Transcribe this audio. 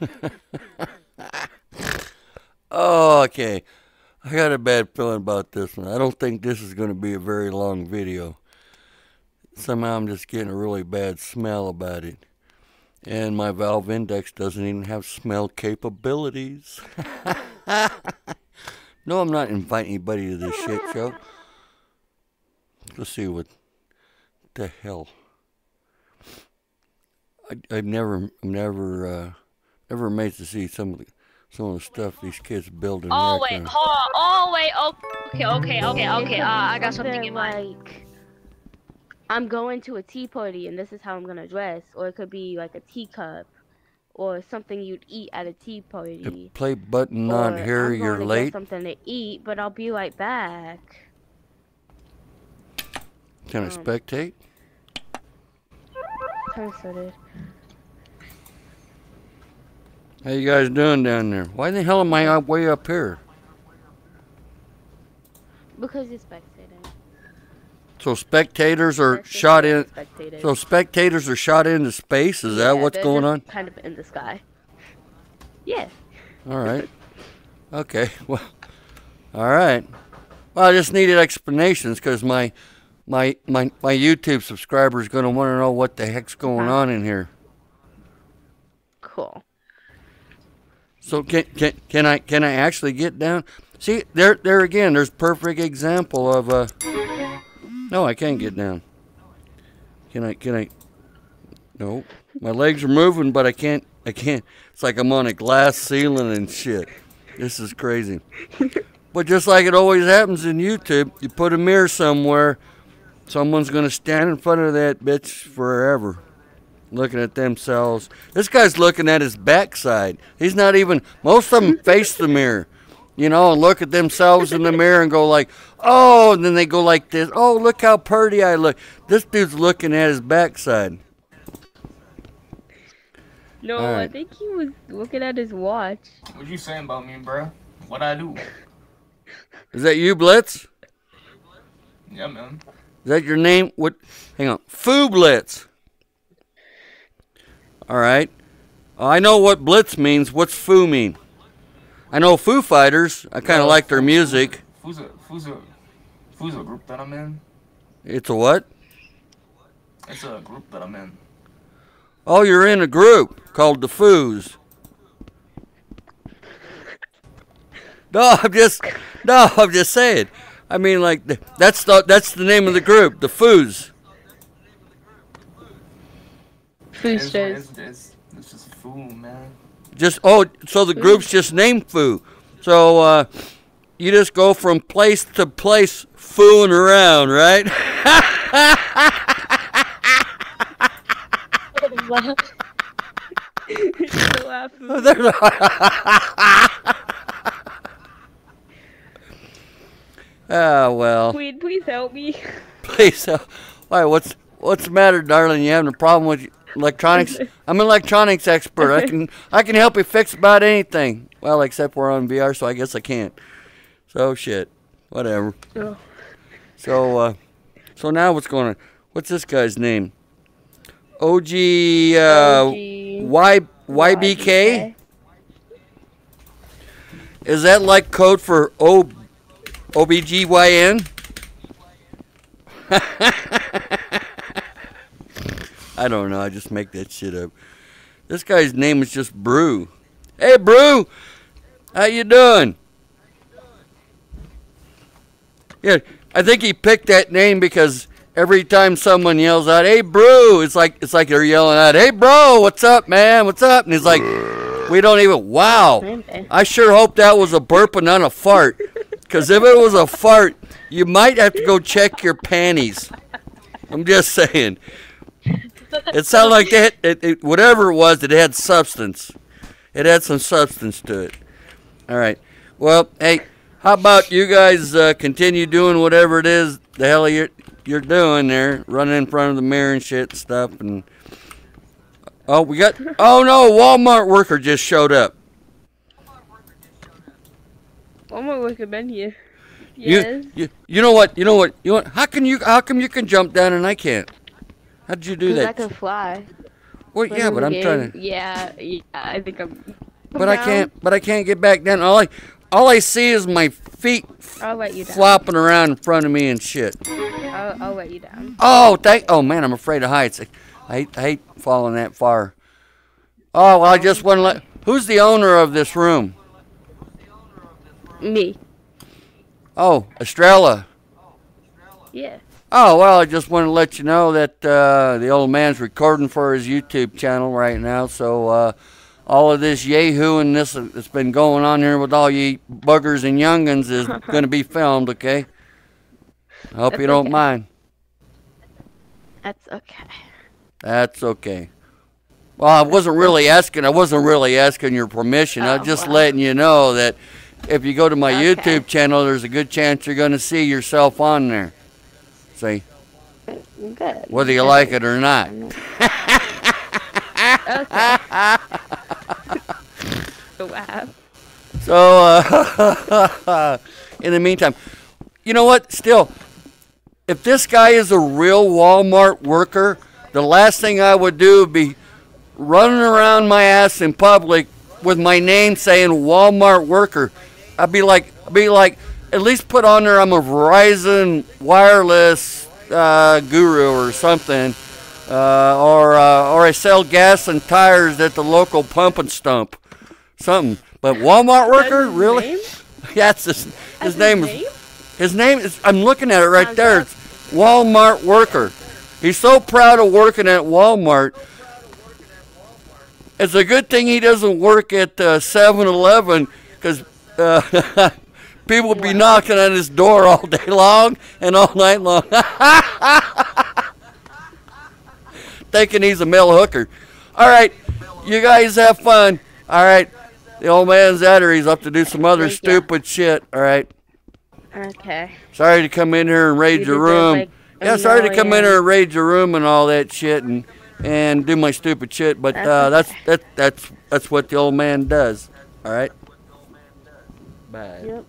oh, okay. I got a bad feeling about this one. I don't think this is going to be a very long video. Somehow I'm just getting a really bad smell about it. And my valve index doesn't even have smell capabilities. no, I'm not inviting anybody to this shit show. Let's see what the hell. I, I've never, never, uh, never amazed to see some of the, some of the stuff these kids build in Oh their wait, kind. hold on. Oh wait, okay, okay, okay, okay. Uh, I got something in mind. Like, I'm going to a tea party and this is how I'm gonna dress, or it could be like a teacup, or something you'd eat at a tea party. If play button not Or here, I'm you're going to get late. something to eat, but I'll be right back. Can I um, spectate? Kinda sorta. How you guys doing down there? Why the hell am I up way up here? Because you're spectating. So spectators are shot in. spectated. So spectators are shot into space. Is that Yeah, what's going on? Kind of in the sky. Yeah. All right. Okay. Well. All right. Well, I just needed explanations because my, my my my YouTube subscriber is going to want to know what the heck's going on in here. Cool. So can can can I can I actually get down? See there there again. There's perfect example of uh. No, I can't get down. Can I can I? No, my legs are moving, but I can't I can't. It's like I'm on a glass ceiling and shit. This is crazy. But just like it always happens in YouTube, you put a mirror somewhere, someone's gonna stand in front of that bitch forever looking at themselves. This guy's looking at his backside. He's not even. Most of them face the mirror, you know, and look at themselves in the mirror and go like, "Oh," and then they go like this. "Oh, look how pretty I look." This dude's looking at his backside. No, All I think he was looking at his watch. What you saying about me, bro? What I do? Is that you, Blitz? Yeah, man. Is that your name? What? Hang on, Foo Blitz. All right. I know what Blitz means. What's Foo mean? I know Foo Fighters. I kind of like their music. Foo's a Foo's a Foo's a group that I'm in. It's a what? It's a group that I'm in. Oh, you're in a group called the Foos. No, I'm just no, I'm just saying. I mean, like that's the that's the name of the group, the Foos. Food It's, shows. it's, it's, it's just Foo, man. Just oh, so the group's just named Foo. So uh, you just go from place to place, fooing around, right? Still laughing. Ah, well. Queen, please help me. Please, uh, why? What's what's the matter, darling? You having a problem with electronics? I'm an electronics expert. I can I can help you fix about anything. Well, except we're on VR, so I guess I can't. So shit, whatever. Oh. So uh, so now what's going on? What's this guy's name? OG uh, Y YBK. Is that like code for O OBGYN? I don't know. I just make that shit up. This guy's name is just Brew. Hey, Brew, how you doing? Yeah, I think he picked that name because every time someone yells out, "Hey, Brew," it's like it's like they're yelling out, "Hey, bro, what's up, man? What's up?" And he's like, "We don't even." Wow, I sure hope that was a burp and not a fart. Because if it was a fart, you might have to go check your panties. I'm just saying. It sounded like that. It, it, whatever it was, it had substance. It had some substance to it. All right. Well, hey, how about you guys uh, continue doing whatever it is the hell you're you're doing there, running in front of the mirror and shit and stuff. And oh, we got. Oh no, Walmart worker just showed up. Walmart worker been here. You, Yes. you you you know what? You know what? You want? How can you? How come you can jump down and I can't? How'd you do 'Cause I that? can fly. Well, yeah, but I'm the trying to. Yeah, yeah, I think I'm. But I can't. But I can't get back down. All I, all I see is my feet I'll let you down. flopping around in front of me and shit. I'll, I'll let you down. Oh, thank. Oh man, I'm afraid of heights. I hate, I hate falling that far. Oh, well, I just want to let. Who's the owner of this room? Me. Oh, Estrella. Yeah. Oh well, I just want to let you know that uh, the old man's recording for his YouTube channel right now. So uh, all of this yahoo and this that's been going on here with all you buggers and youngins is going to be filmed. Okay. I hope That's you don't okay. mind. That's okay. That's okay. Well, I wasn't really asking. I wasn't really asking your permission. I'm Oh, just well. letting you know that if you go to my Okay. YouTube channel, there's a good chance you're going to see yourself on there. See, Good. whether you like it or not. Wow. So, uh, in the meantime, you know what? Still, if this guy is a real Walmart worker, the last thing I would do would be running around my ass in public with my name saying Walmart worker. I'd be like, I'd be like, at least put on there I'm a Verizon wireless uh, guru or something, uh, or uh, or I sell gas and tires at the local pump and stump, something. But Walmart worker, his really? name? Yeah, it's his, his name is name? his name is. I'm looking at it right Sounds there. It's Walmart worker. He's so proud of working at Walmart. It's a good thing he doesn't work at uh, 7-Eleven because uh, people would be knocking on his door all day long and all night long, thinking he's a male hooker. All right, you guys have fun. All right, the old man's at her. He's up to do some other stupid shit. All right. Okay. Sorry to come in here and raid You your room. like, yeah, sorry to come in here and raid your room and all that shit and and do my stupid shit. But That's uh, that's that that's that's what the old man does. All right. Bye. Yep.